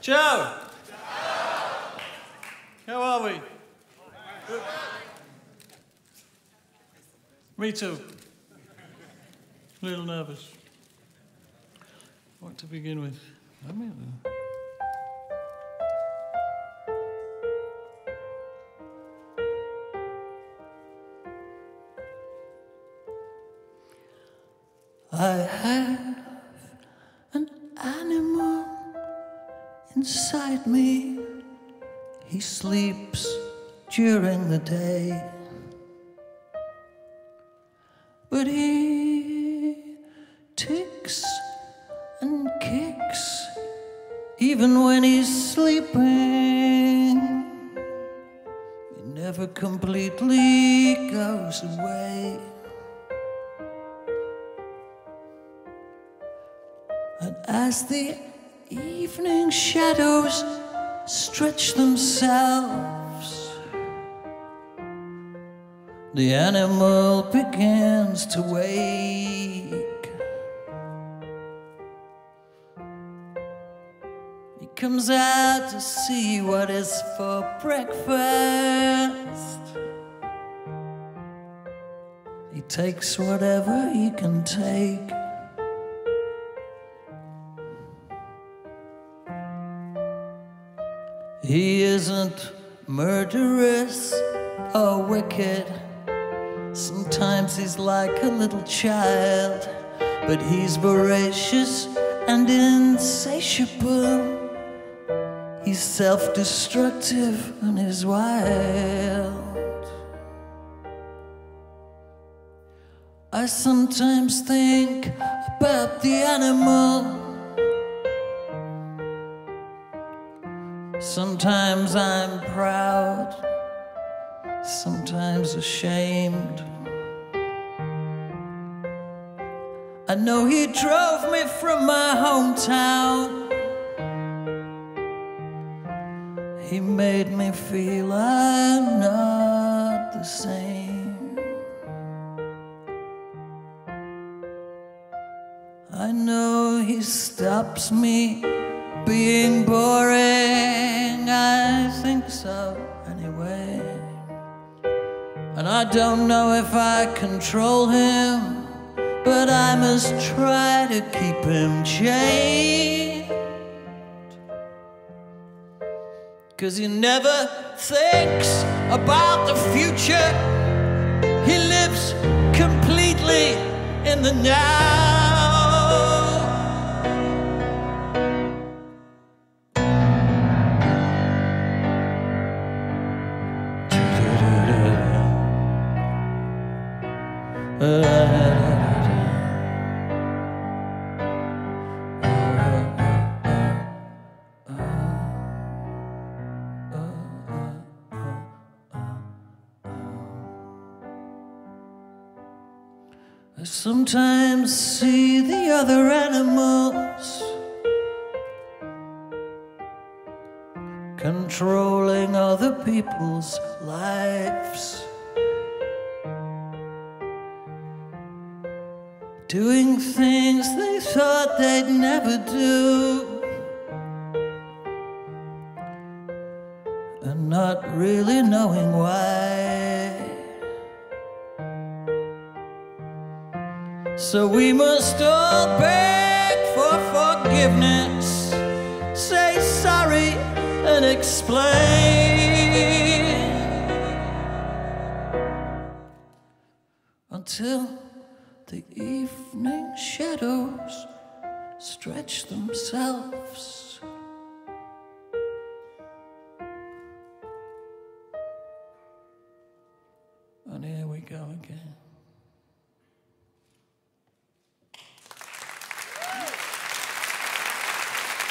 Joe! How are we? Me too. A little nervous. What to begin with? I mean, I have inside me. He sleeps during the day. But he ticks and kicks even when he's sleeping. He never completely goes away. And as the evening shadows stretch themselves, the animal begins to wake. He comes out to see what is for breakfast. He takes whatever he can take. He isn't murderous or wicked. Sometimes he's like a little child, but he's voracious and insatiable. He's self destructive and he's wild. I sometimes think about the animal. Sometimes I'm proud, sometimes ashamed. I know he drove me from my hometown. He made me feel I'm not the same. I know he stops me being boring. Think anyway. And I don't know if I control him, but I must try to keep him chained. Cause he never thinks about the future. He lives completely in the now. I sometimes see the other animals controlling other people's lives, doing things they thought they'd never do. And not really knowing why. So we must all beg for forgiveness, say sorry, and explain. Until the evening shadows stretch themselves. And here we go again.